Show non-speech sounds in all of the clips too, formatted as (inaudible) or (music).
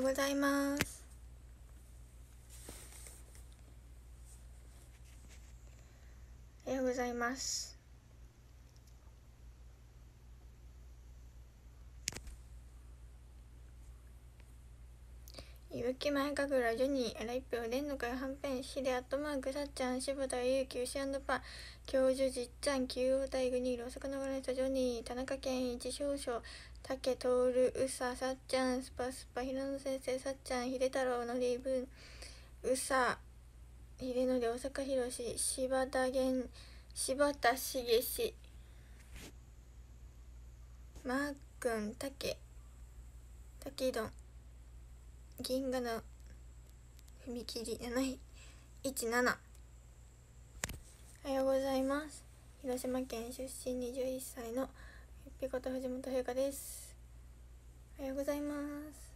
ようございます。おはようございます。いぶき前かぐらジョニー、あら一票、れんのかよ、はんぺん、しで、アットマーク、さっちゃん、しぶた、ゆうきゅ、うしパン、教授、じっちゃん、きゅうたいぐにいる、お魚がらしたジョニー、田中健一、少々、たけ、とおる、うさ、さっちゃん、スパスパ、ひろの先生、さっちゃん、ひで太郎、のりぶん、うさ、ひでのり、大阪ひろし、柴田源、柴田茂し、マー君、たけ、たけどん、銀河の踏切717おはようございます。広島県出身21歳のゆっぴこと藤本冬香です。おはようございます。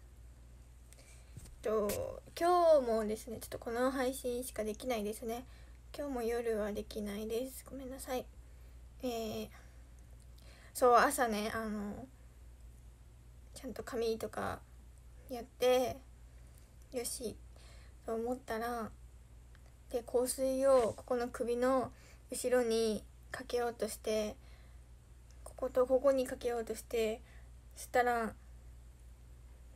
と今日もですねちょっとこの配信しかできないですね。今日も夜はできないです。ごめんなさい。えー、そう朝ねあのちゃんと髪とかやってよしと思ったらで香水をここの首の後ろにかけようとしてことここにかけようとしてそしたら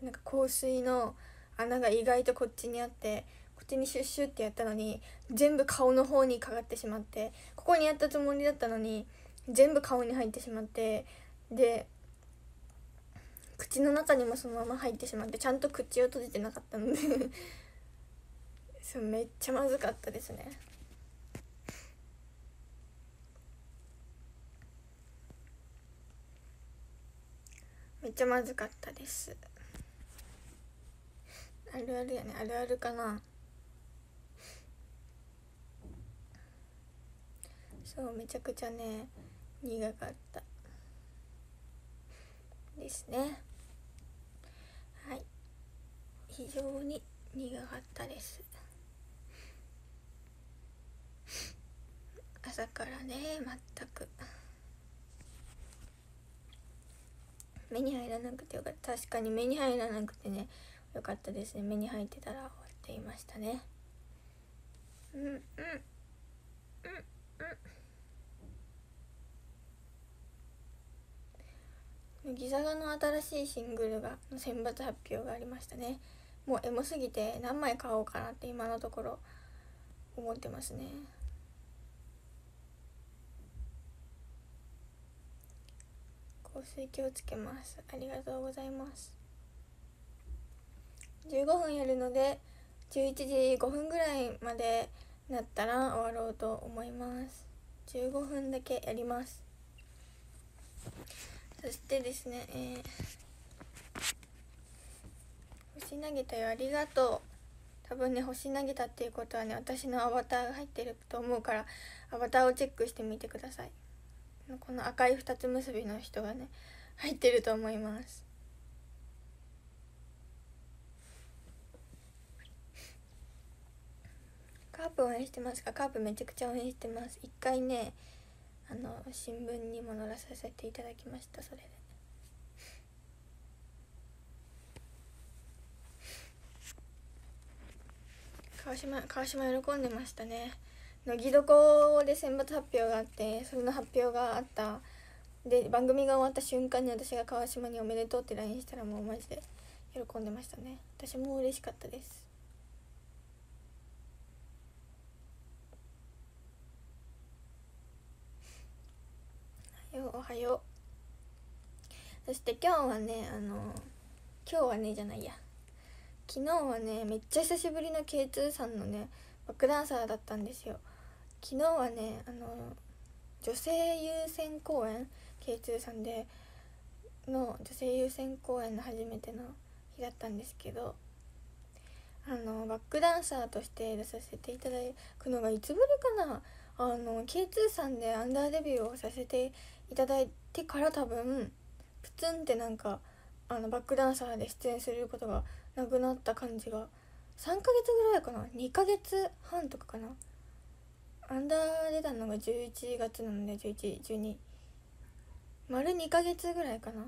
なんか香水の穴が意外とこっちにあってこっちにシュッシュってやったのに全部顔の方にかかってしまってここにやったつもりだったのに全部顔に入ってしまってで口の中にもそのまま入ってしまってちゃんと口を閉じてなかったので (laughs) そうめっちゃまずかったですね。めっちゃまずかったです。あるあるやね。あるあるかな。そうめちゃくちゃね苦かった。ですね。はい。非常に苦かったです。朝からね全く。目に入らなくてよかった。確かに目に入らなくてね。よかったですね。目に入ってたら終わっていましたね。うんうんうんうん。ギザガの新しいシングルがの選抜発表がありましたね。もうエモすぎて何枚買おうかなって今のところ思ってますね。香水気をつけます。ありがとうございます。15分やるので11時5分ぐらいまでなったら終わろうと思います。15分だけやります。そしてですね、えー、星投げたよ。ありがとう。多分ね星投げたっていうことはね私のアバターが入ってると思うからアバターをチェックしてみてください。この赤い二つ結びの人がね入ってると思います。カープ応援してますか？カープめちゃくちゃ応援してます。一回ねあの新聞にも載らさせていただきましたそれで。川島川島喜んでましたね。乃木床で選抜発表があってそれの発表があったで番組が終わった瞬間に私が川島に「おめでとう」って LINE したらもうマジで喜んでましたね。私も嬉しかったです。ようおはよう。そして今日はねあの今日はねじゃないや。昨日はねめっちゃ久しぶりの K2 さんのねバックダンサーだったんですよ。昨日はねあの女性優先公演 K2 さんでの女性優先公演の初めての日だったんですけどあのバックダンサーとして出させていただくのがいつぶりかな。あの K2 さんでアンダーデビューをさせていただいてから多分プツンってなんかあのバックダンサーで出演することがなくなった感じが3ヶ月ぐらいかな？2ヶ月半とかかな？アンダー出たのが11月なので1112丸2ヶ月ぐらいかな。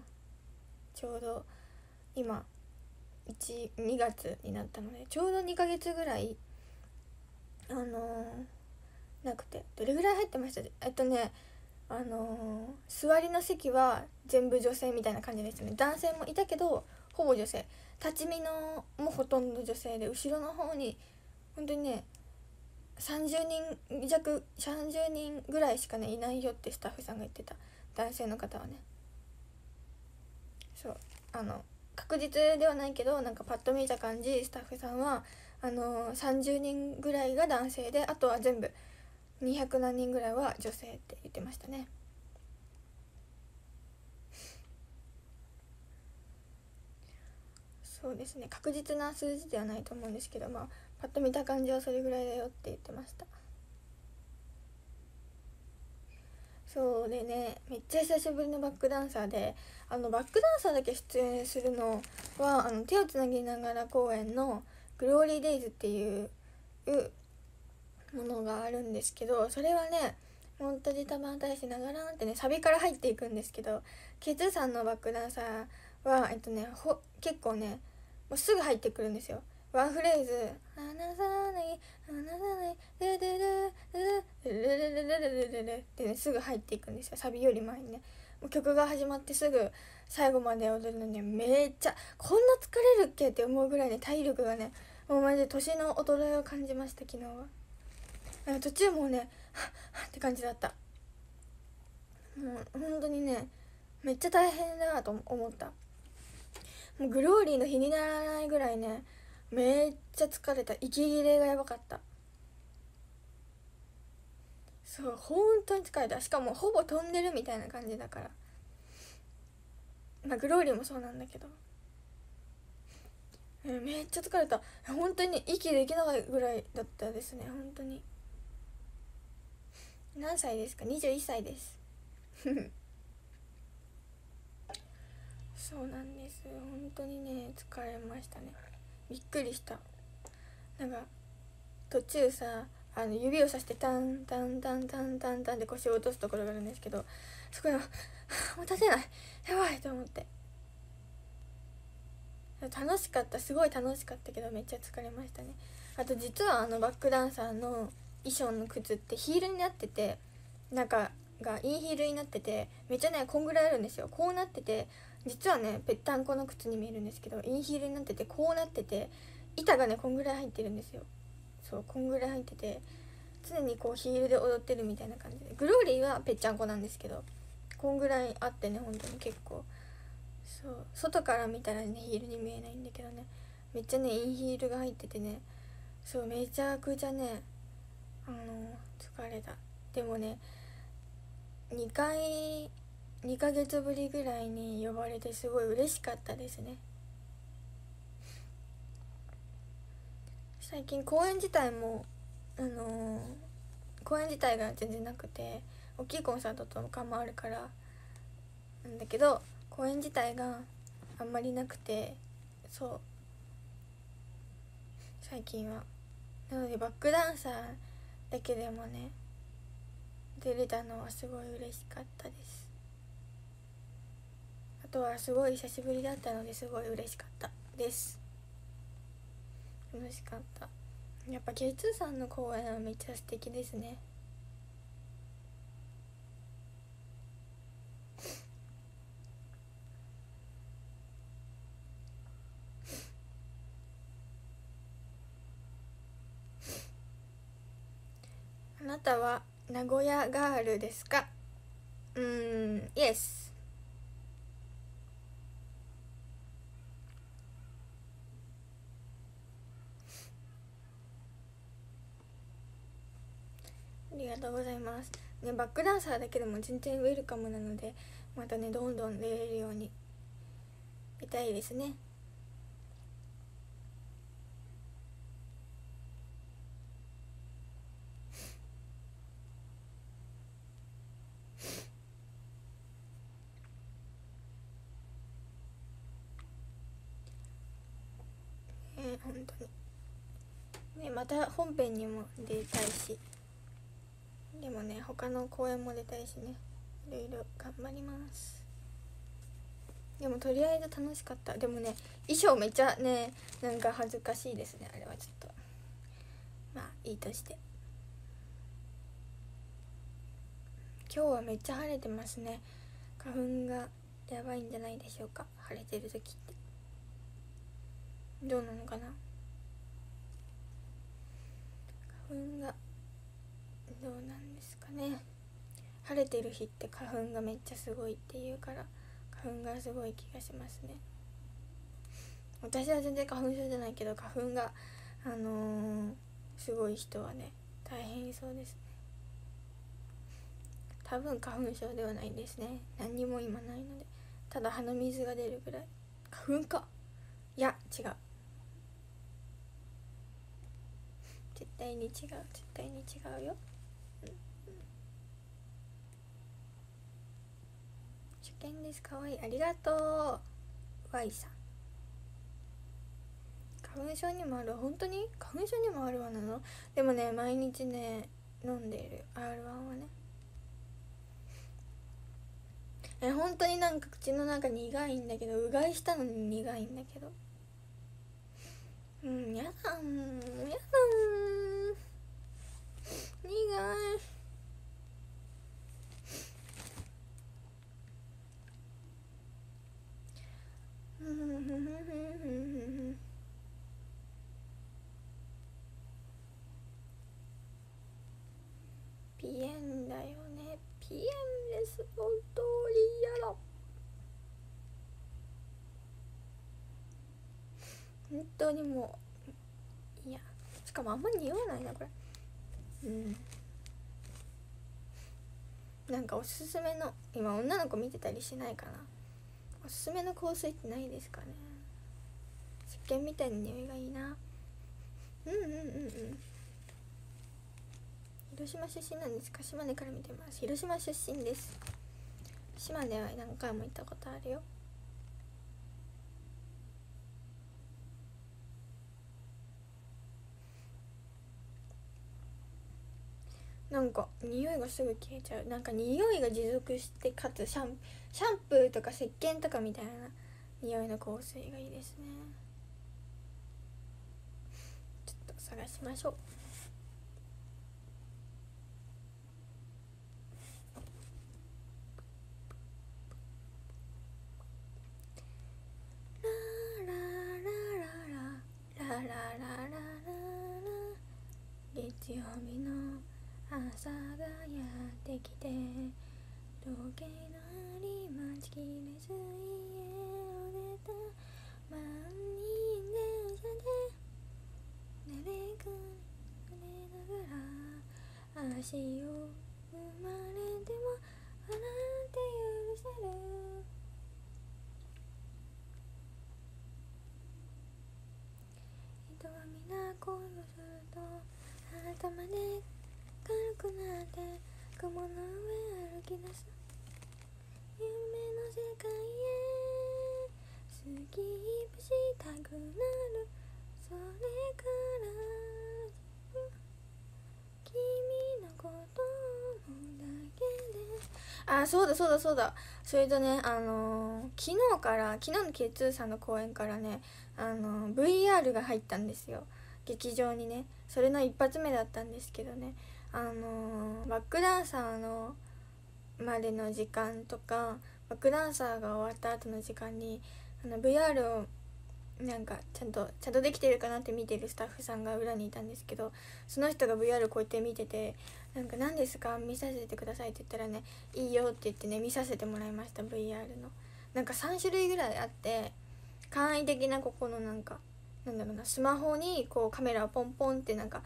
ちょうど今12月になったのでちょうど2ヶ月ぐらいあのー、なくて。どれぐらい入ってました？えっとねあのー、座りの席は全部女性みたいな感じですね。男性もいたけどほぼ女性。立ち見のもほとんど女性で後ろの方に本当にね30人弱30人ぐらいしかねいないよってスタッフさんが言ってた。男性の方はね。そう。あの確実ではないけどなんかパッと見た感じスタッフさんはあの30人ぐらいが男性であとは全部200何人ぐらいは女性って言ってましたね。そうですね。確実な数字ではないと思うんですけどまあパッと見た感じはそれぐらいだよって言ってました。そうでねめっちゃ久しぶりのバックダンサーであのバックダンサーだけ出演するのはあの手をつなぎながら公演の「グローリーデイズ」っていうものがあるんですけどそれはねモンタジタバンしながらってねサビから入っていくんですけどケツさんのバックダンサーはえっとねほ結構ねもうすぐ入ってくるんですよ。ワンフレーズ「離さない離さないルルルルルルルルルルルル」ってねすぐ入っていくんですよサビより前にねもう曲が始まってすぐ最後まで踊るのにめっちゃこんな疲れるっけって思うぐらいね体力がねもうマジで年の衰えを感じました昨日は途中もうねはっはって感じだったもう本当にねめっちゃ大変だなと思ったもうグローリーの日にならないぐらいねめっちゃ疲れた。息切れがやばかった。そう本当に疲れた。しかもほぼ飛んでるみたいな感じだから。まあグローリーもそうなんだけど。めっちゃ疲れた。本当に息できないぐらいだったですね。本当に。何歳ですか？21歳です。(laughs) そうなんです。本当にね疲れましたね。びっくりした。なんか途中さあの指をさしてタンタンタンタンタンタンで腰を落とすところがあるんですけどそこでもう立てない。やばいと思って。楽しかった。すごい楽しかったけどめっちゃ疲れましたね。あと実はあのバックダンサーの衣装の靴ってヒールになってて中がインヒールになっててめっちゃねこんぐらいあるんですよ。こうなってて実はねぺったんこの靴に見えるんですけどインヒールになっててこうなってて板がねこんぐらい入ってるんですよ。そうこんぐらい入ってて常にこうヒールで踊ってるみたいな感じで。グローリーはぺっちゃんこなんですけどこんぐらいあってね本当に結構。そう外から見たらねヒールに見えないんだけどね。めっちゃねインヒールが入っててね。そうめちゃくちゃねあの疲れた。でもね2回2ヶ月ぶりぐらいに呼ばれてすごい嬉しかったですね。最近公演自体もあのー、公演自体が全然なくて大きいコンサートとかもあるからなんだけど公演自体があんまりなくてそう。最近は。なのでバックダンサーだけでもね出れたのはすごい嬉しかったです。とはすごい久しぶりだったのですごい嬉しかったです。楽しかった。やっぱ K2 さんの公演はめっちゃ素敵ですね。あなたは名古屋ガールですか？うん、イエスがとうございます。ねバックダンサーだけでも全然ウェルカムなのでまたねどんどん出れるようにいたいですね。え、本当に。ねまた本編にも出たいし。でもね他の公演も出たいしね。いろいろ頑張ります。でもとりあえず楽しかった。でもね衣装めっちゃねなんか恥ずかしいですね。あれはちょっと。まあいいとして。今日はめっちゃ晴れてますね。花粉がやばいんじゃないでしょうか。晴れてる時って。どうなのかな花粉がどうなんですかね。晴れてる日って花粉がめっちゃすごいっていうから花粉がすごい気がしますね。私は全然花粉症じゃないけど花粉があのー、すごい人はね大変そうですね。多分花粉症ではないですね。何にも今ないので。ただ鼻水が出るぐらい。花粉か？いや違う。絶対に違う絶対に違うよ。受験です。かわい。いありがとう。Y さん。花粉症にもある。本当に花粉症にもあるわなの？でもね毎日ね飲んでいる。R1 はね。え本当になんか口の中苦いんだけどうがいしたのに苦いんだけど。うんやだんやだん苦いピエンだよね。ピエンです。本当に嫌だ本当にもう。いやしかもあんまり匂わないなこれ。うん。なんかおすすめの今女の子見てたりしないかな。おすすめの香水ってないですかね。石鹸みたいな匂いがいいな。うんうんうんうん。広島出身なんですか？島根から見てます。広島出身です。島根は何回も行ったことあるよ。なんか匂いがすぐ消えちゃう。なんか匂いが持続してかつシャンシャンプーとか石鹸とかみたいな匂いの香水がいいですね。ちょっと探しましょう月曜日の朝がやってきて時計の針待ちきれず家を出た満員電車で寝れくれながら足を踏まれても笑って許せる人は皆恋をすると頭で軽くなって雲の上歩き出す夢の世界へ好きプしたくなるそれから君のこと思うだけであそうだそうだそうだ。それとねあのー、昨日から昨日の K2 さんの公演からねあのー、VR が入ったんですよ。劇場にね。それの一発目だったんですけどね。あのバックダンサーのまでの時間とかバックダンサーが終わった後の時間にあの VR をなんかちゃんとちゃんとできてるかなって見てるスタッフさんが裏にいたんですけどその人が VR こうやって見てて「なんか何ですか？見させてください」って言ったらね「いいよ」って言ってね見させてもらいました VR の。なんか3種類ぐらいあって簡易的なここのなんかなんだろうなスマホにこうカメラをポンポンってなんか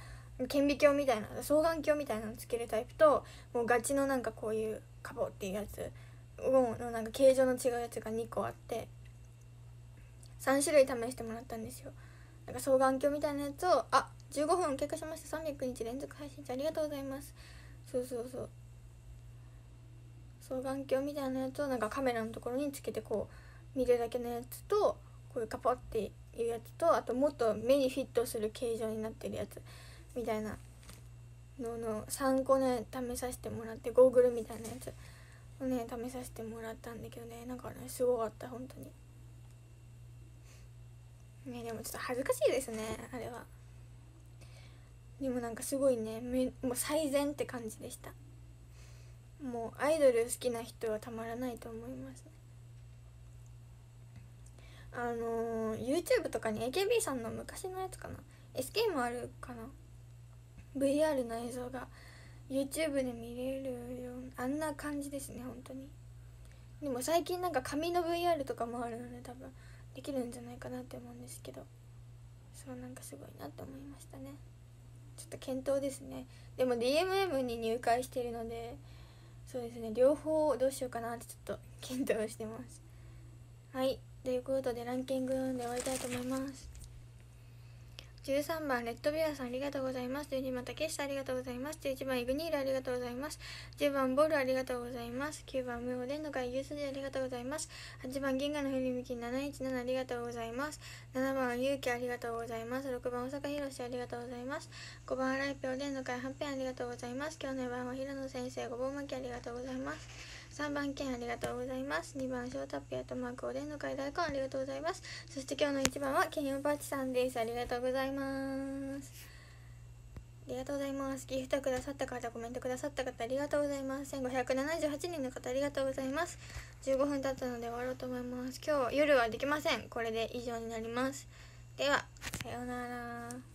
顕微鏡みたいな双眼鏡みたいなのつけるタイプともうガチのなんかこういうカボっていうやつのなんか形状の違うやつが2個あって3種類試してもらったんですよ。なんか双眼鏡みたいなやつをあ15分経過しました。300日連続配信ありがとうございます。そうそうそう。双眼鏡みたいなやつをなんかカメラのところにつけてこう見るだけのやつとこういうカポっていうやつとあともっと目にフィットする形状になってるやつ。みたいなのの3個ね試させてもらってゴーグルみたいなやつをね試させてもらったんだけどね。なんかねすごかった本当に。ねでもちょっと恥ずかしいですねあれは。でもなんかすごいねめもう最善って感じでした。もうアイドル好きな人はたまらないと思いますね。あのー、YouTube とかに AKB さんの昔のやつかな？SK もあるかな？VR の映像が YouTube で見れるよあんな感じですね本当に。でも最近なんか紙の VR とかもあるので多分。できるんじゃないかなって思うんですけど。そうなんかすごいなって思いましたね。ちょっと検討ですね。でも DMM に入会してるのでそうですね。両方どうしようかなってちょっと検討してます。はい。ということでランキングで終わりたいと思います。13番レッドビアさんありがとうございます。12番竹下ありがとうございます。11番イグニールありがとうございます。10番ボールありがとうございます。9番無おでんの会ユースでありがとうございます。8番銀河の振り向き717ありがとうございます。7番勇気ありがとうございます。6番大阪宏ありがとうございます。5番荒井ぴょうでんの会はんぺんありがとうございます。今日の番は平野先生ごぼう巻きありがとうございます。3番剣ありがとうございます。2番ショータッピアとマークおでんの会大根ありがとうございます。そして今日の1番はケンヨパチさんです。ありがとうございます。ありがとうございます。ギフトくださった方コメントくださった方ありがとうございます。1578人の方ありがとうございます。15分経ったので終わろうと思います。今日夜はできません。これで以上になります。ではさようなら。